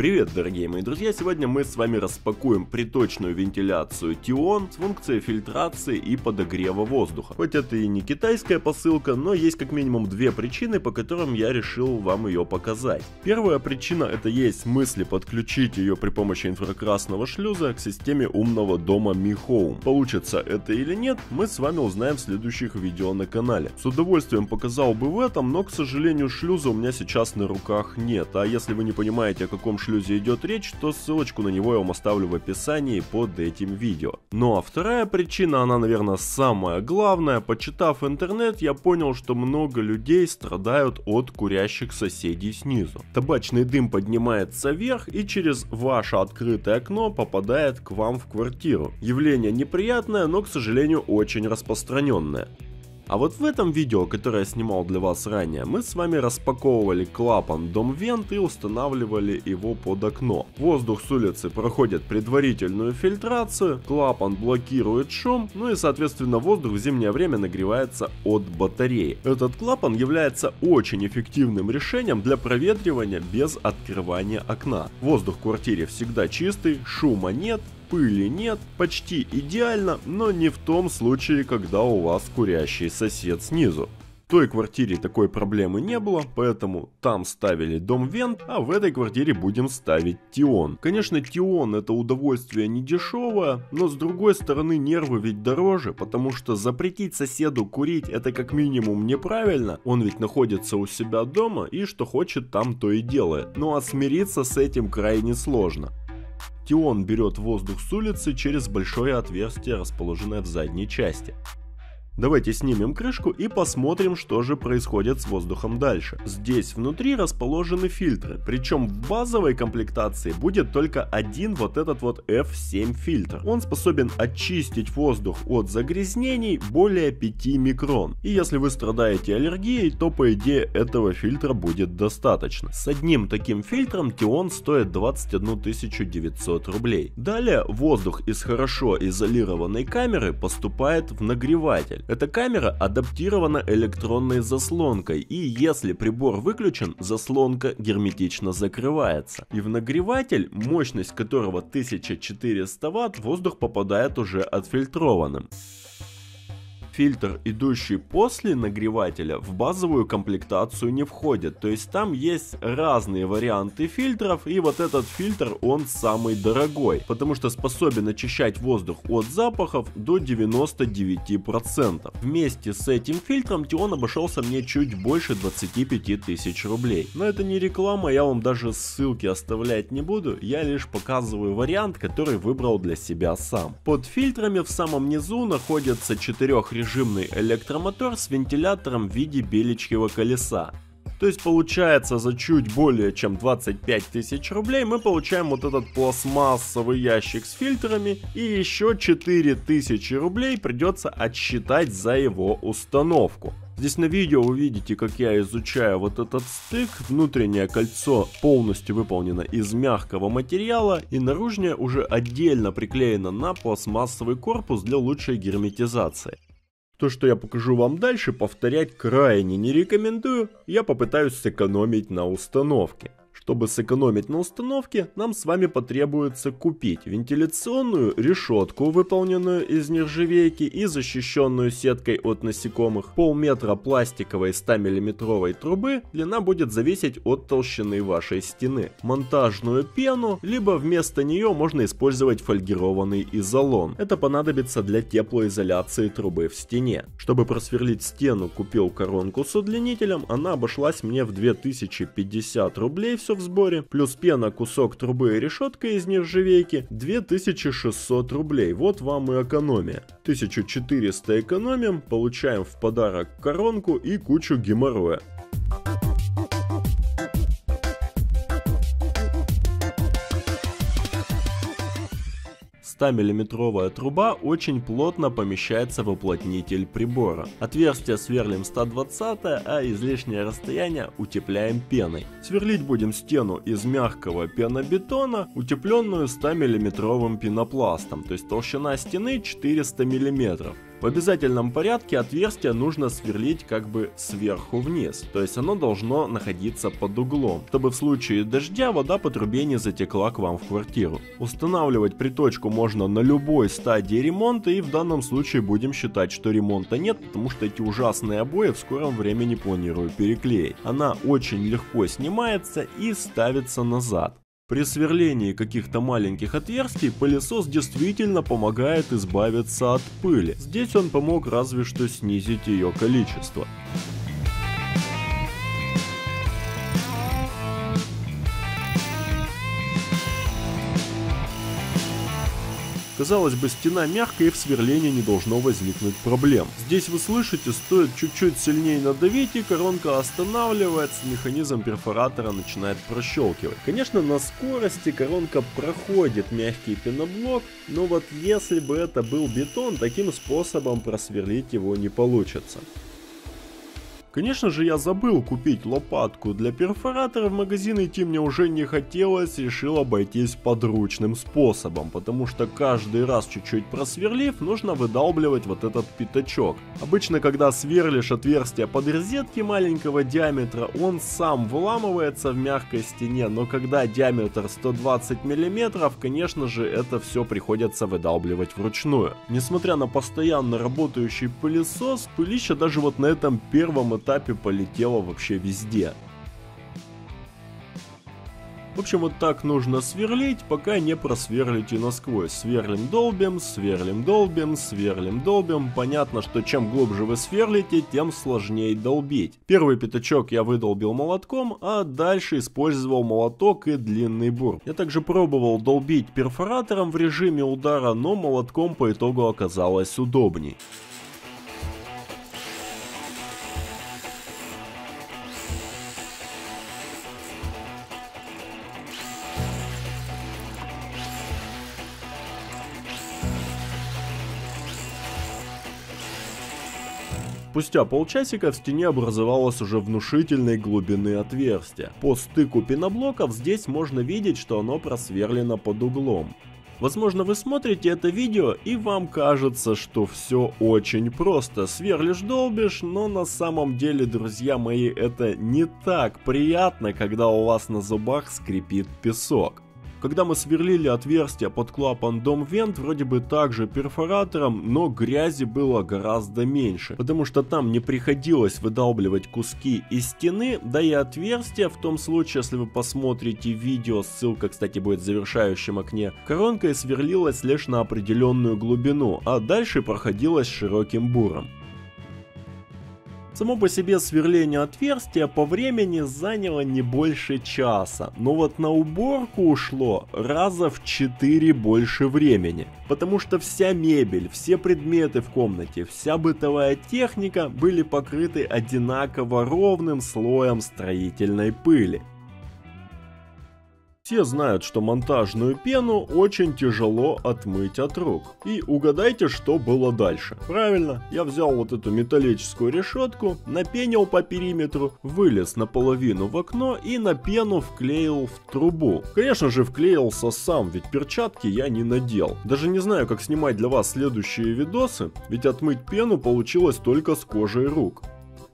Привет, дорогие мои друзья! Сегодня мы с вами распакуем приточную вентиляцию Tion с функцией фильтрации и подогрева воздуха. Хоть это и не китайская посылка, но есть как минимум две причины, по которым я решил вам ее показать. Первая причина это есть мысли подключить ее при помощи инфракрасного шлюза к системе умного дома Mi Home. Получится это или нет, мы с вами узнаем в следующих видео на канале. С удовольствием показал бы в этом, но к сожалению шлюза у меня сейчас на руках нет, а если вы не понимаете о каком шлюзе шлюзе идет речь, то ссылочку на него я вам оставлю в описании под этим видео. Ну а вторая причина, она наверное самая главная, почитав интернет я понял, что много людей страдают от курящих соседей снизу. Табачный дым поднимается вверх и через ваше открытое окно попадает к вам в квартиру. Явление неприятное, но к сожалению очень распространенное. А вот в этом видео, которое я снимал для вас ранее, мы с вами распаковывали клапан Дом Вент и устанавливали его под окно. Воздух с улицы проходит предварительную фильтрацию, клапан блокирует шум, ну и соответственно воздух в зимнее время нагревается от батареи. Этот клапан является очень эффективным решением для проветривания без открывания окна. Воздух в квартире всегда чистый, шума нет, пыли нет, почти идеально, но не в том случае, когда у вас курящий сосед снизу. В той квартире такой проблемы не было, поэтому там ставили дом вент, а в этой квартире будем ставить Тион. Конечно, Тион это удовольствие не дешевое, но с другой стороны нервы ведь дороже, потому что запретить соседу курить это как минимум неправильно, он ведь находится у себя дома и что хочет там то и делает. Ну а смириться с этим крайне сложно. Тион берет воздух с улицы через большое отверстие, расположенное в задней части. Давайте снимем крышку и посмотрим, что же происходит с воздухом дальше. Здесь внутри расположены фильтры, причем в базовой комплектации будет только один вот этот вот F7 фильтр. Он способен очистить воздух от загрязнений более 5 микрон. И если вы страдаете аллергией, то по идее этого фильтра будет достаточно. С одним таким фильтром Тион стоит 21 900 рублей. Далее воздух из хорошо изолированной камеры поступает в нагреватель. Эта камера адаптирована электронной заслонкой, и если прибор выключен, заслонка герметично закрывается. И в нагреватель, мощность которого 1400 Вт, воздух попадает уже отфильтрованным фильтр, идущий после нагревателя, в базовую комплектацию не входит. То есть там есть разные варианты фильтров, и вот этот фильтр, он самый дорогой, потому что способен очищать воздух от запахов до 99%. Вместе с этим фильтром Тион обошелся мне чуть больше 25 тысяч рублей. Но это не реклама, я вам даже ссылки оставлять не буду, я лишь показываю вариант, который выбрал для себя сам. Под фильтрами в самом низу находятся четырехрежимные режимный электромотор с вентилятором в виде беличьего колеса. То есть получается за чуть более чем 25 тысяч рублей мы получаем вот этот пластмассовый ящик с фильтрами и еще 4 тысячи рублей придется отсчитать за его установку. Здесь на видео вы видите, как я изучаю вот этот стык. Внутреннее кольцо полностью выполнено из мягкого материала и наружнее уже отдельно приклеено на пластмассовый корпус для лучшей герметизации. То, что я покажу вам дальше, повторять крайне не рекомендую, я попытаюсь сэкономить на установке. Чтобы сэкономить на установке, нам с вами потребуется купить вентиляционную решетку, выполненную из нержавейки и защищенную сеткой от насекомых, полметра пластиковой 100 миллиметровой трубы, длина будет зависеть от толщины вашей стены, монтажную пену, либо вместо нее можно использовать фольгированный изолон. Это понадобится для теплоизоляции трубы в стене. Чтобы просверлить стену, купил коронку с удлинителем, она обошлась мне в 2050 рублей, все в сборе, плюс пена, кусок трубы и решетка из нержавейки 2600 рублей. Вот вам и экономия. 1400 экономим, получаем в подарок коронку и кучу геморроя. 100-миллиметровая труба очень плотно помещается в уплотнитель прибора. Отверстие сверлим 120, а излишнее расстояние утепляем пеной. Сверлить будем стену из мягкого пенобетона, утепленную 100-миллиметровым пенопластом, то есть толщина стены 400 мм. В обязательном порядке отверстие нужно сверлить как бы сверху вниз, то есть оно должно находиться под углом, чтобы в случае дождя вода по трубе не затекла к вам в квартиру. Устанавливать приточку можно на любой стадии ремонта и в данном случае будем считать, что ремонта нет, потому что эти ужасные обои в скором времени планирую переклеить. Она очень легко снимается и ставится назад. При сверлении каких-то маленьких отверстий пылесос действительно помогает избавиться от пыли. Здесь он помог разве что снизить ее количество. Казалось бы, стена мягкая и в сверлении не должно возникнуть проблем. Здесь вы слышите, стоит чуть-чуть сильнее надавить и коронка останавливается, механизм перфоратора начинает прощелкивать. Конечно, на скорости коронка проходит мягкий пеноблок, но вот если бы это был бетон, таким способом просверлить его не получится. Конечно же я забыл купить лопатку для перфоратора, в магазин идти мне уже не хотелось, решил обойтись подручным способом, потому что каждый раз чуть-чуть просверлив, нужно выдалбливать вот этот пятачок. Обычно когда сверлишь отверстие под розетки маленького диаметра, он сам выламывается в мягкой стене, но когда диаметр 120 мм, конечно же это все приходится выдалбливать вручную. Несмотря на постоянно работающий пылесос, пылища даже вот на этом первом этапе полетело вообще везде. В общем, вот так нужно сверлить, пока не просверлите насквозь. Сверлим, долбим, сверлим, долбим, сверлим, долбим. Понятно, что чем глубже вы сверлите, тем сложнее долбить. Первый пятачок я выдолбил молотком, а дальше использовал молоток и длинный бур. Я также пробовал долбить перфоратором в режиме удара, но молотком по итогу оказалось удобней. Спустя полчасика в стене образовалось уже внушительной глубины отверстие. По стыку пеноблоков здесь можно видеть, что оно просверлено под углом. Возможно вы смотрите это видео и вам кажется, что все очень просто. Сверлишь, долбишь, но на самом деле, друзья мои, это не так приятно, когда у вас на зубах скрипит песок. Когда мы сверлили отверстие под клапан дом вент, вроде бы также перфоратором, но грязи было гораздо меньше, потому что там не приходилось выдалбливать куски из стены, да и отверстие в том случае, если вы посмотрите видео, ссылка, кстати, будет в завершающем окне, коронкой сверлилась лишь на определенную глубину, а дальше проходилась широким буром. Само по себе сверление отверстия по времени заняло не больше часа, но вот на уборку ушло раза в 4 больше времени. Потому что вся мебель, все предметы в комнате, вся бытовая техника были покрыты одинаково ровным слоем строительной пыли. Все знают, что монтажную пену очень тяжело отмыть от рук. И угадайте, что было дальше. Правильно, я взял вот эту металлическую решетку, напенил по периметру, вылез наполовину в окно и на пену вклеил в трубу. Конечно же вклеился сам, ведь перчатки я не надел. Даже не знаю, как снимать для вас следующие видосы, ведь отмыть пену получилось только с кожей рук.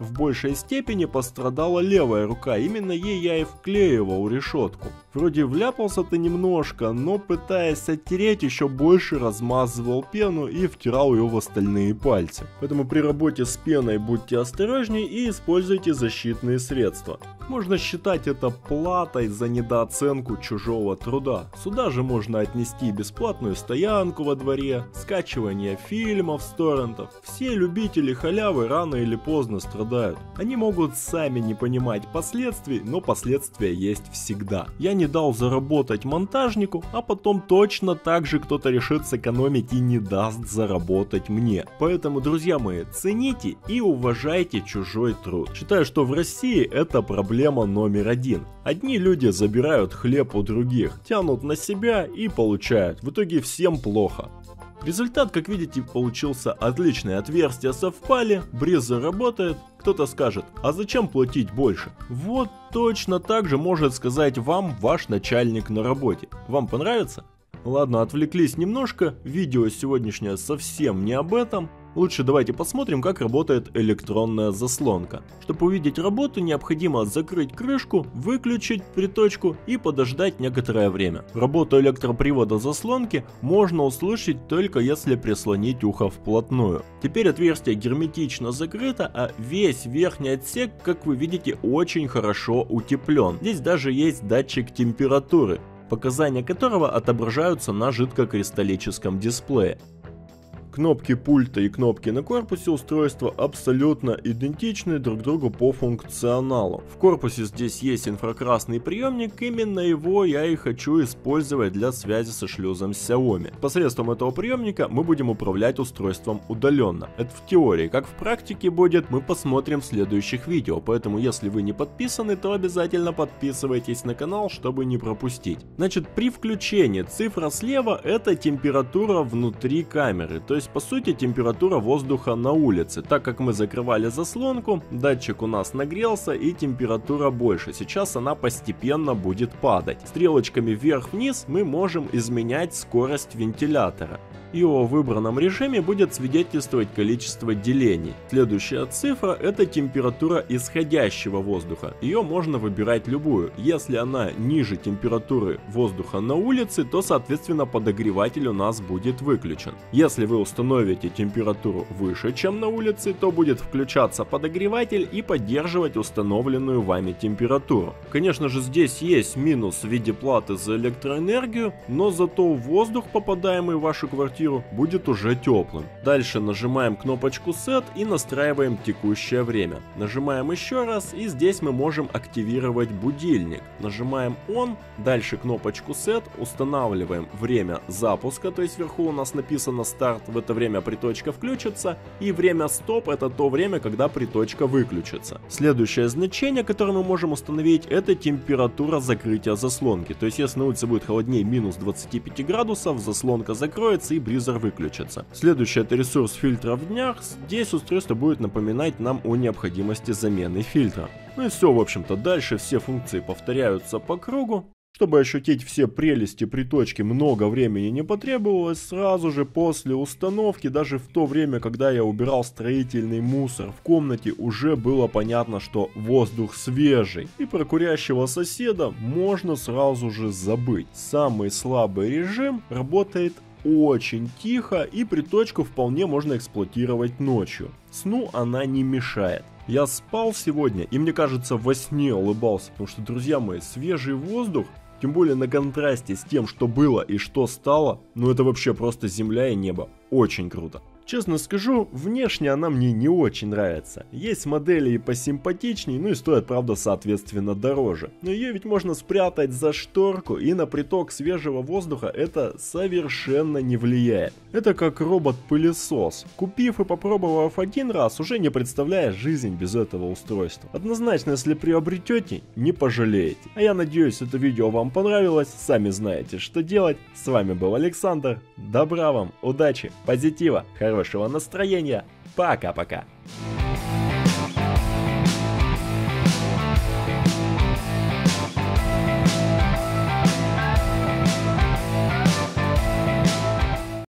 В большей степени пострадала левая рука, именно ей я и вклеивал решетку. Вроде вляпался-то немножко, но пытаясь оттереть, еще больше размазывал пену и втирал ее в остальные пальцы. Поэтому при работе с пеной будьте осторожнее и используйте защитные средства. Можно считать это платой за недооценку чужого труда. Сюда же можно отнести бесплатную стоянку во дворе, скачивание фильмов с торрентов. Все любители халявы рано или поздно страдают. Они могут сами не понимать последствий, но последствия есть всегда. Я не дал заработать монтажнику, а потом точно так же кто-то решит сэкономить и не даст заработать мне. Поэтому, друзья мои, цените и уважайте чужой труд. Считаю, что в России это проблема проблема номер один. Одни люди забирают хлеб у других, тянут на себя и получают. В итоге всем плохо. Результат, как видите, получился отличный. Отверстия совпали, бриза работает. Кто-то скажет, а зачем платить больше? Вот точно так же может сказать вам ваш начальник на работе. Вам понравится? Ладно, отвлеклись немножко, видео сегодняшнее совсем не об этом. Лучше давайте посмотрим, как работает электронная заслонка. Чтобы увидеть работу, необходимо закрыть крышку, выключить приточку и подождать некоторое время. Работу электропривода заслонки можно услышать только если прислонить ухо вплотную. Теперь отверстие герметично закрыто, а весь верхний отсек, как вы видите, очень хорошо утеплен. Здесь даже есть датчик температуры, показания которого отображаются на жидкокристаллическом дисплее. Кнопки пульта и кнопки на корпусе устройства абсолютно идентичны друг другу по функционалу. В корпусе здесь есть инфракрасный приемник, именно его я и хочу использовать для связи со шлюзом Xiaomi. Посредством этого приемника мы будем управлять устройством удаленно. Это в теории, как в практике будет, мы посмотрим в следующих видео, поэтому если вы не подписаны, то обязательно подписывайтесь на канал, чтобы не пропустить. Значит, при включении цифра слева это температура внутри камеры, то есть по сути температура воздуха на улице. Так как мы закрывали заслонку, датчик у нас нагрелся и температура больше. Сейчас она постепенно будет падать. Стрелочками вверх-вниз мы можем изменять скорость вентилятора и о выбранном режиме будет свидетельствовать количество делений. Следующая цифра это температура исходящего воздуха. Ее можно выбирать любую. Если она ниже температуры воздуха на улице, то соответственно подогреватель у нас будет выключен. Если вы установите температуру выше, чем на улице, то будет включаться подогреватель и поддерживать установленную вами температуру. Конечно же здесь есть минус в виде платы за электроэнергию, но зато воздух, попадаемый в вашу квартиру, квартиру будет уже теплым. Дальше нажимаем кнопочку Set и настраиваем текущее время. Нажимаем еще раз и здесь мы можем активировать будильник. Нажимаем On, дальше кнопочку Set, устанавливаем время запуска, то есть вверху у нас написано старт, в это время приточка включится, и время стоп это то время, когда приточка выключится. Следующее значение, которое мы можем установить, это температура закрытия заслонки. То есть если на улице будет холоднее минус 25 градусов, заслонка закроется и телевизор выключится. Следующий это ресурс фильтра в днях. Здесь устройство будет напоминать нам о необходимости замены фильтра. Ну и все, в общем-то, дальше все функции повторяются по кругу. Чтобы ощутить все прелести приточки, много времени не потребовалось. Сразу же после установки, даже в то время, когда я убирал строительный мусор, в комнате уже было понятно, что воздух свежий. И про курящего соседа можно сразу же забыть. Самый слабый режим работает очень тихо и приточку вполне можно эксплуатировать ночью. Сну она не мешает. Я спал сегодня и мне кажется во сне улыбался, потому что, друзья мои, свежий воздух, тем более на контрасте с тем, что было и что стало, ну это вообще просто земля и небо. Очень круто. Честно скажу, внешне она мне не очень нравится. Есть модели и посимпатичней, ну и стоят, правда, соответственно дороже. Но ее ведь можно спрятать за шторку, и на приток свежего воздуха это совершенно не влияет. Это как робот-пылесос. Купив и попробовав один раз, уже не представляешь жизнь без этого устройства. Однозначно, если приобретете, не пожалеете. А я надеюсь, это видео вам понравилось, сами знаете, что делать. С вами был Александр, добра вам, удачи, позитива, хорошего настроения. Пока-пока.